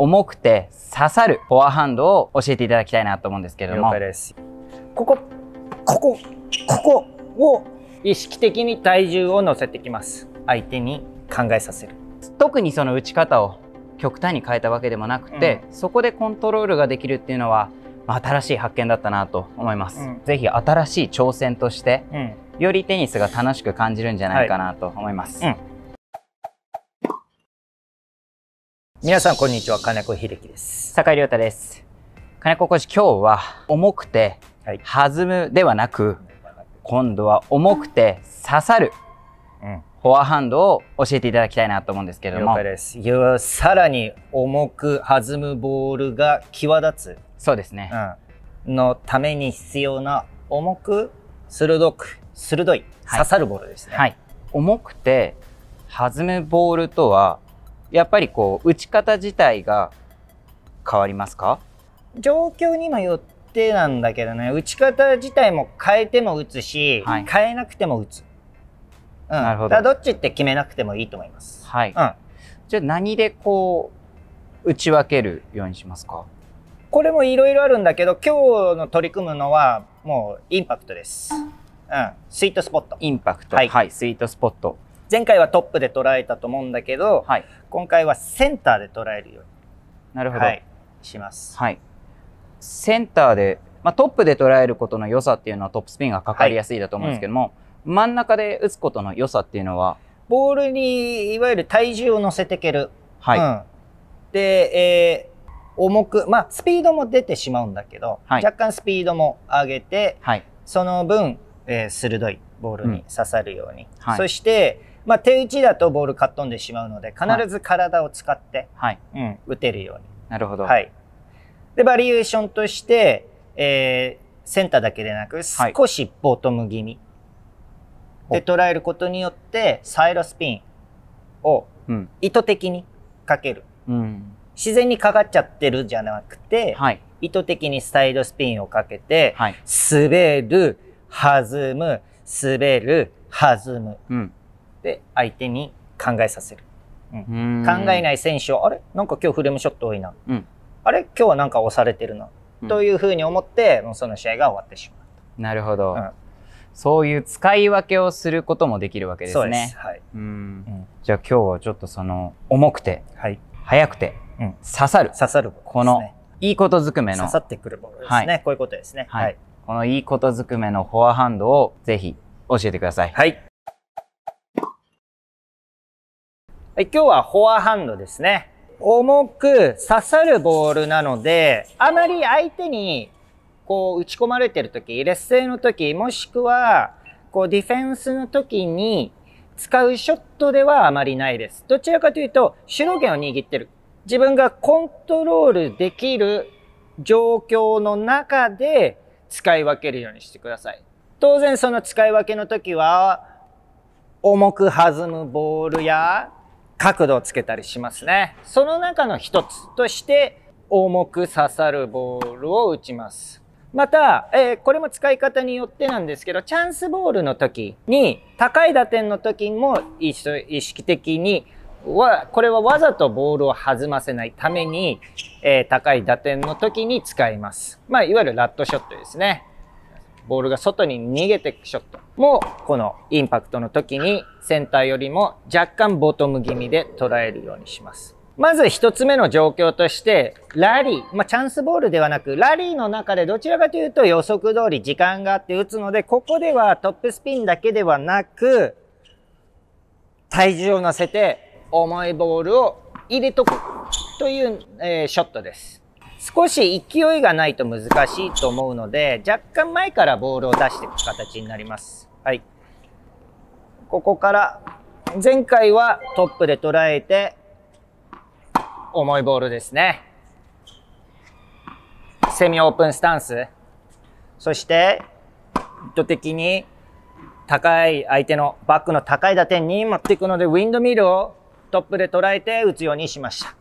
重くて刺さるフォアハンドを教えていただきたいなと思うんですけれども。ここ、ここ、ここを意識的に体重を乗せてきます。相手に考えさせる。特にその打ち方を極端に変えたわけでもなくて、そこでコントロールができるっていうのは、まあ新しい発見だったなと思います。うんぜひ新しい挑戦として、うん。よりテニスが楽しく感じるんじゃないかなと思います。うん皆さん、こんにちは。金子秀樹です。酒井亮太です。金子コーチ、今日は重くてはい。弾むではなく、今度は重くて刺さるうん。フォアハンドを教えていただきたいなと思うんですけれども了解、です。いやさらに重く弾むボールが際立そうですね。つ、うん、のために必要な重く、鋭く、鋭い、はい刺さるボールですね。はい。重くて弾むボールとは、やっぱりこう打ち方自体が変わりますか？状況にもよってなんだけどね、打ち方自体も変えても打つし、はい変えなくても打つ。うん。なるほどどっちって決めなくてもいいと思います。はい。うん。じゃあ何でこう打ち分けるようにしますか？これもいろいろあるんだけど、今日の取り組むのはもうインパクトです。うん。スイートスポット。インパクト、はいはい、スイートスポット、前回はトップで捉えたと思うんだけど、はい。今回はセンターで捉えるよなるほど。うに、はい、します。はい。センターで、まあ、トップで捉えることの良さっていうのはトップスピンがかかりやすいだと思うんですけども、真ん中で打つことの良さっていうのは、ボールにいわゆる体重を乗せていける。はい。うん、で、えー重く、まあ、スピードも出てしまうんだけど、はい若干スピードも上げて、はい。その分、えー鋭いボールに刺さるように。はいそして、まあ、手打ちだとボールかっ飛んでしまうので、必ず体を使って、はい。うん、打てるように。なるほど。はい。で、バリエーションとして、えーセンターだけでなく、はい少しボトム気味で捉えることによって、サイドスピンをうん。意図的にかける。うん。自然にかかっちゃってるじゃなくて、はい。意図的にサイドスピンをかけて、はい。滑る、弾む、滑る、弾む。うん。で、相手に考えさせる。うん考えない選手を、あれ？なんか今日フレームショット多いな。うん。あれ？今日はなんか押されてるな。うんというふうに思って、もうその試合が終わってしまなるほど、うんそういう使い分けをすることもできるわけう。ですねす。。はい。うんうんじゃあ今日はちょっとその重くてはい。速くてうん刺さる、刺さるね。このいいことずくめの刺さってくるボールですね。はこういうことですね。はいはい。このいいことずくめのフォアハンドをぜひ教えてください。はい。はい、今日はフォアハンドですね。重く刺さるボールなので、あまり相手にこう打ち込まれてる時、劣勢の時、もしくはこうディフェンスの時に使うショットではあまりないです。どちらかというと、主導権を握ってる。自分がコントロールできる状況の中で使い分けるようにしてください。当然その使い分けの時は、重く弾むボールや角度をつけたりしますね。その中の一つとして、重く刺さるボールを打ちます。また、えーこれも使い方によってなんですけど、チャンスボールの時に、高い打点の時も意識的には、これはわざとボールを弾ませないために、えー高い打点の時に使います。まあ、いわゆるラットショットですね。ボールが外に逃げていくショットも、このインパクトの時にセンターよりも若干ボトム気味で捉えるようにします。まず一つ目の状況として、ラリー、まあ、チャンスボールではなく、ラリーの中でどちらかというと予測通り時間があって打つので、ここではトップスピンだけではなく、体重を乗せて重いボールを入れとくという、えショットです。少し勢いがないと難しいと思うので、若干前からボールを出していく形になります。はい。ここから、前回はトップで捉えて、重いボールですね。セミオープンスタンス。そして、意図的に高い相手のバックの高い打点に持っていくので、ウィンドミルをトップで捉えて打つようにしました。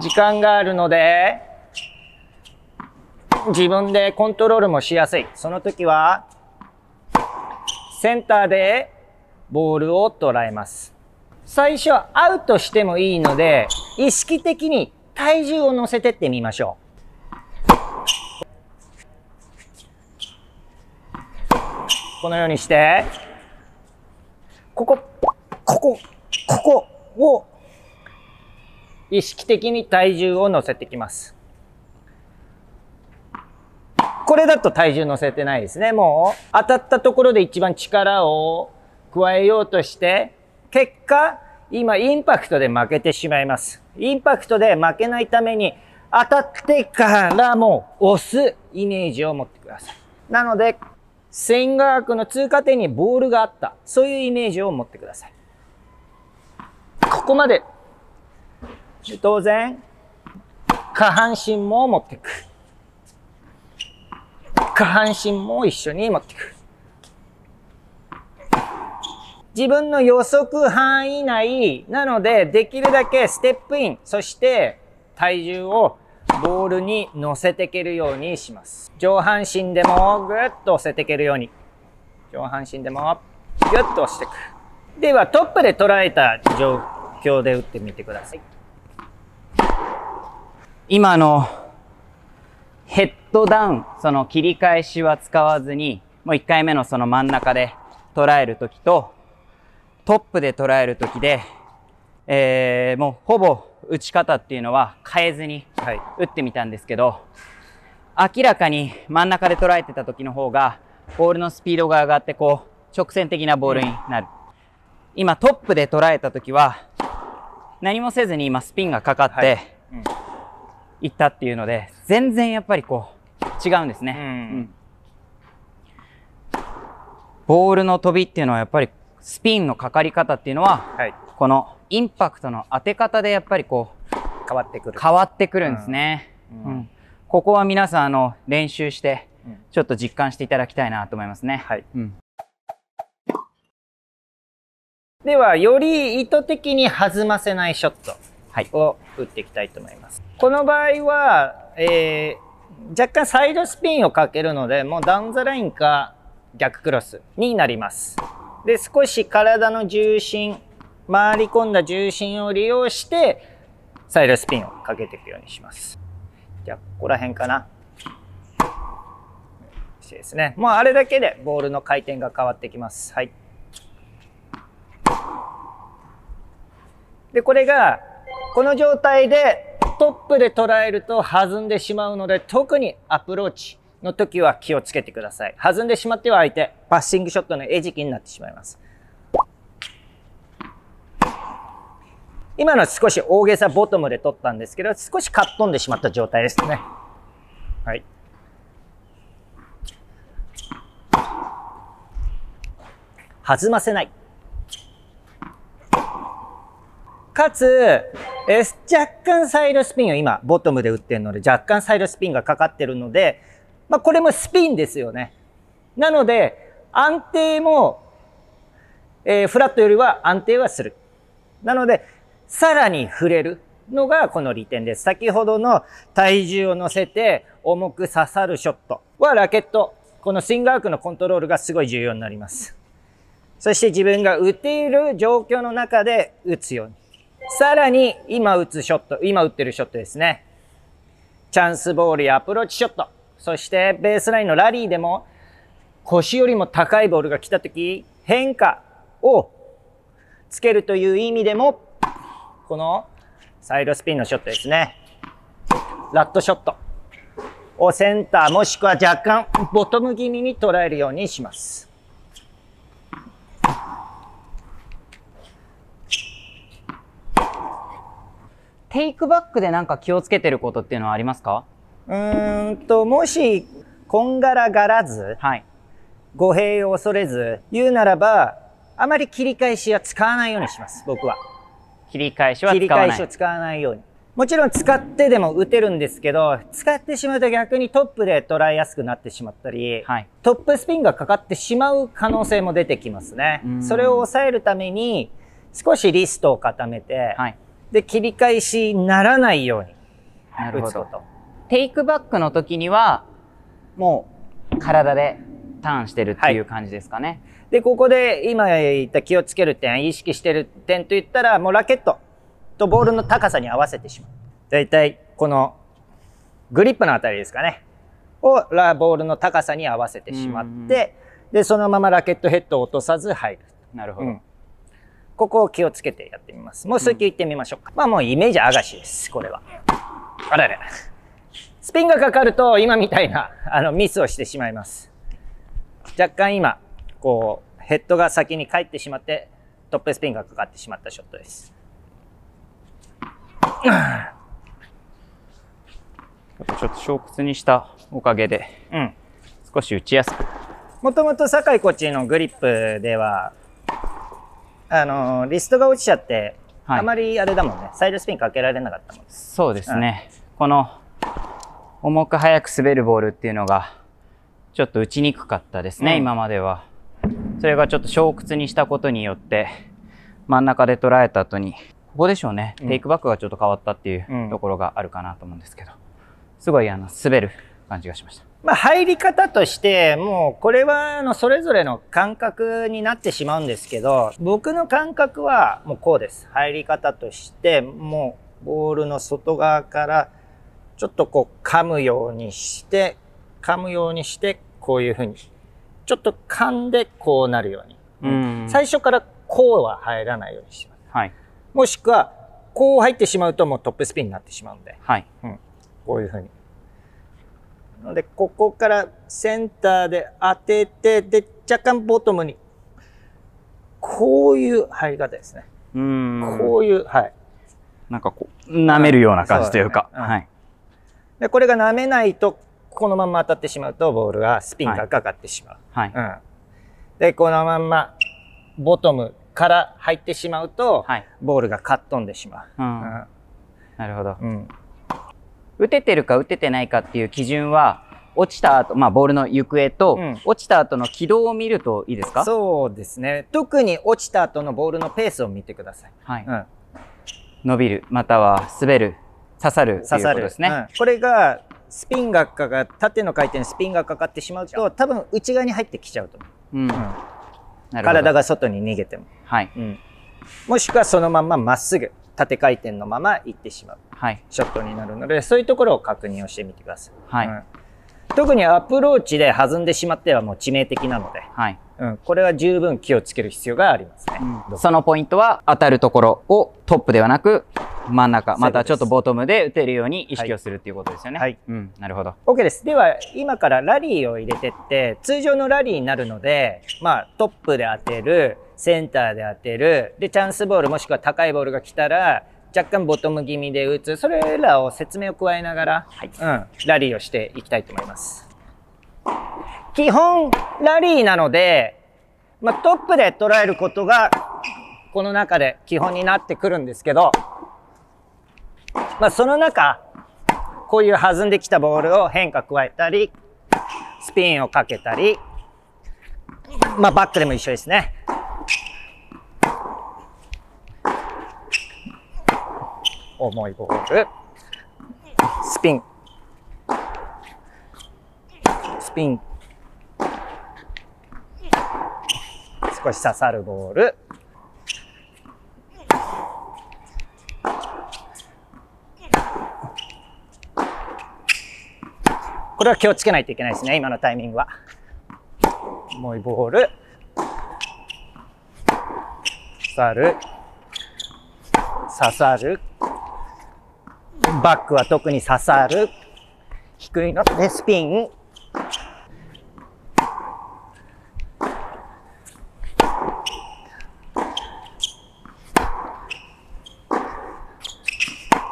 時間があるので、自分でコントロールもしやすい。その時は、センターでボールを捉えます。最初はアウトしてもいいので、意識的に体重を乗せてってみましょう。このようにして、ここ、ここ、ここを意識的に体重を乗せてきます。これだと体重乗せてないですね。もう当たったところで一番力を加えようとして、結果、今インパクトで負けてしまいます。インパクトで負けないために当たってからもう押すイメージを持ってください。なので、スイングアークの通過点にボールがあった。そういうイメージを持ってください。ここまで。当然、下半身も持っていく。下半身も一緒に持っていく。自分の予測範囲内なので、できるだけステップイン、そして体重をボールに乗せていけるようにします。上半身でもぐっと押せていけるように。上半身でもぐっと押していく。ではトップで捉えた状況で打ってみてください。今のヘッドダウン、その切り返しは使わずに、もう1回目のその真ん中で捉えるときと、トップで捉えるときで、えー、もうほぼ打ち方っていうのは変えずに打ってみたんですけど、はい、明らかに真ん中で捉えてた時の方が、ボールのスピードが上がって、こう、直線的なボールになる。今トップで捉えた時は、何もせずに今スピンがかかって、はいうん行ったっていうので、全然やっぱりこう、違うんですね。うん、ボールの飛びっていうのはやっぱりスピンのかかり方っていうのは、はい、このインパクトの当て方でやっぱりこう、変わってくる。変わってくるんですね。うん、うん、ここは皆さんあの練習して、ちょっと実感していただきたいなと思いますね。はい。うん、では、より意図的に弾ませないショット。はいを打っていきたいと思います。この場合は、えー、若干サイドスピンをかけるので、もうダウンザラインか逆クロスになります。で、少し体の重心、回り込んだ重心を利用して、サイドスピンをかけていくようにします。じゃあ、ここら辺かな。ですね。もうあれだけでボールの回転が変わってきます。はい。で、これがこの状態でトップで捉えると弾んでしまうので、特にアプローチの時は気をつけてください。弾んでしまっては相手、パッシングショットの餌食になってしまいます。今の少し大げさボトムで取ったんですけど、少しカットんでしまった状態ですね。はい。弾ませない。かつ、え若干サイドスピンを今、ボトムで打ってるので、若干サイドスピンがかかってるので、まあ、これもスピンですよね。なので、安定も、えー、フラットよりは安定はする。なので、さらに触れるのがこの利点です。先ほどの体重を乗せて重く刺さるショットはラケット、このスイングアークのコントロールがすごい重要になります。そして自分が打てる状況の中で打つように。さらに、今打つショット、今打ってるショットですね。チャンスボールやアプローチショット、そしてベースラインのラリーでも、腰よりも高いボールが来た時、変化をつけるという意味でも、このサイドスピンのショットですね。ラットショットをセンターもしくは若干ボトム気味に捉えるようにします。テイクバックでなんか気をつけてることっていうのはありますか？うーんと、もし、こんがらがらず、はい、語弊を恐れず言うならば、あまり切り返しは使わないようにします、僕は。切り返しは使わない。切り返しを使わないように。もちろん使ってでも打てるんですけど、使ってしまうと逆にトップで捉えやすくなってしまったり、はい、トップスピンがかかってしまう可能性も出てきますね。それを抑えるために、少しリストを固めて、はい、で、切り返しにならないように打つこと。テイクバックの時には、もう体でターンしてるっていう感じですかね。で、ここで今言った気をつける点、意識してる点といったら、もうラケットとボールの高さに合わせてしまう。だいたいこのグリップのあたりですかね。をラボールの高さに合わせてしまって、で、そのままラケットヘッドを落とさず入る。なるほど。うんここを気をつけてやってみます。もう数球いってみましょうか。まあもうイメージアガシです、これは。あらら。スピンがかかると今みたいなあのミスをしてしまいます。若干今、こう、ヘッドが先に返ってしまって、トップスピンがかかってしまったショットです。ちょっと小屈にしたおかげでうん。少し打ちやすく。もともと酒井コーチのグリップでは、あのリストが落ちちゃって、はいあまりあれだもんね、サイドスピンかけられなかったもんです。そうですね。この重く速く滑るボールっていうのがちょっと打ちにくかったですね、うん今までは。それがちょっと小屈にしたことによって真ん中で捉えた後にここでしょうね、うんテイクバックがちょっと変わったっていううんところがあるかなと思うんですけどすごいあの滑る感じがしました。まあ、入り方として、もうこれはあのそれぞれの感覚になってしまうんですけど、僕の感覚はもうこうです。入り方として、もうボールの外側からちょっとこう噛むようにして、噛むようにして、こういうふうに。ちょっと噛んでこうなるように。うん最初からこうは入らないようにしてます。はいもしくは、こう入ってしまうともうトップスピンになってしまうんで。はいこういうふうに。なので、ここからセンターで当てて、で、若干ボトムに。こういう入り方ですね。うーんこういう、はい。なんかこう舐めるような感じというか、そうだねうんはいで、これが舐めないと、このまま当たってしまうと、ボールがスピンがかかってしまう。はいうん。で、このまんま、ボトムから入ってしまうと、はいボールがカットンでしまう。うんなるほど。うん。うん。打ててるか打ててないかっていう基準は落ちた後、まあ、ボールの行方と、うん。落ちた後の軌道を見るといいですか？そうですね。特に落ちた後のボールのペースを見てください。はい、うん。伸びるまたは滑る刺さるっていうことですね、うん。これがスピンがかか縦の回転スピンがかかってしまうと多分内側に入ってきちゃうと思う、うん。体が外に逃げても、はい。うん。もしくはそのまんままっすぐ縦回転のまま行ってしまう。はい。ショットになるのでそういうところを確認をしてみてください、はい。うん。特にアプローチで弾んでしまってはもう致命的なので、はい、うん、これは十分気をつける必要がありますね、そのポイントは当たるところをトップではなく真ん中またちょっとボトムで打てるように意識をするっていうことですよね。はい。うん、なるほど。OK です。では、今からラリーを入れてって、通常のラリーになるので、まあ、トップで当てる、センターで当てる、で、チャンスボールもしくは高いボールが来たら、若干ボトム気味で打つ、それらを説明を加えながら、うん、ラリーをしていきたいと思います。基本、ラリーなので、まあ、トップで捉えることが、この中で基本になってくるんですけど、まあ、その中、こういう弾んできたボールを変化加えたり、スピンをかけたり、まあバックでも一緒ですね。重いボール、スピン、スピン、少し刺さるボール、これは気をつけないといけないですね、今のタイミングは。重いボール。刺さる。刺さる。バックは特に刺さる。低いのでスピン。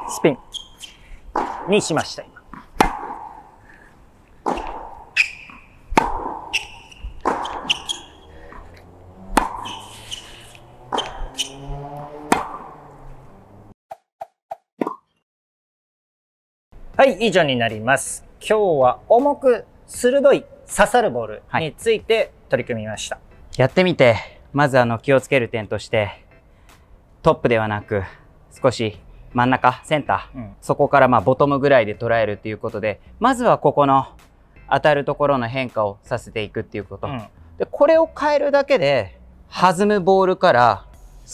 スピンにしました、今。はい、以上になります。今日は重く鋭い刺さるボールについて取り組みました。やってみてまずあの気をつける点としてトップではなく少し真ん中センター、うんそこからまあボトムぐらいで捉えるっていうことでまずはここの当たるところの変化をさせていくっていうこと。うんで、これを変えるだけで、弾むボールから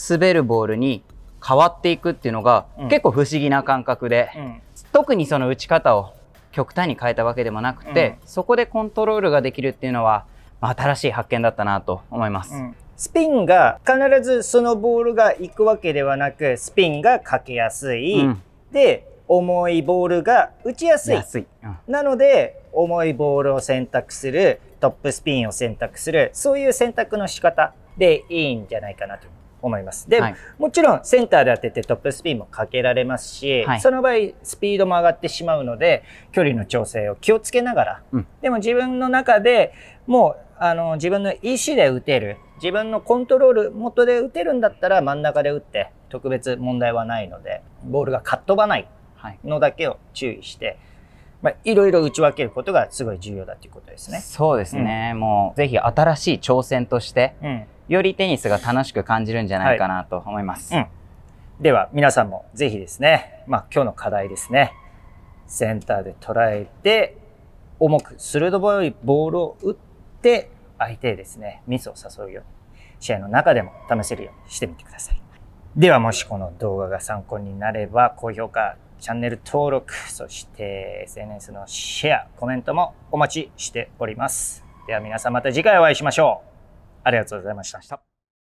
滑るボールに変わっていくっていうのが、うん結構不思議な感覚で、うん特にその打ち方を極端に変えたわけでもなくて、そこでコントロールができるっていうのは、まあ、新しい発見だったなと思います。うん。スピンが必ずそのボールが行くわけではなくスピンがかけやすい、うん。で重いボールが打ちやすい。安い。うん。なので重いボールを選択するトップスピンを選択するそういう選択の仕方でいいんじゃないかなと思います。で、はいもちろんセンターで当ててトップスピンもかけられますし、はいその場合スピードも上がってしまうので距離の調整を気をつけながら、うんでも自分の中でもうあの自分の意思で打てる自分のコントロール元で打てるんだったら真ん中で打って特別問題はないのでボールがかっ飛ばないはい。のだけを注意して、まあ、いろいろ打ち分けることがすごい重要だということですね。そうですね。もう、ぜひ新しい挑戦として、うん。よりテニスが楽しく感じるんじゃないかなと思います。うんでは皆さんもぜひですね、まあ今日の課題ですね、センターで捉えて、重く鋭いボールを打って、相手へですね、ミスを誘うように、試合の中でも試せるようにしてみてください。ではもしこの動画が参考になれば、高評価、チャンネル登録、そして SNS のシェア、コメントもお待ちしております。では皆さんまた次回お会いしましょう。ありがとうございました。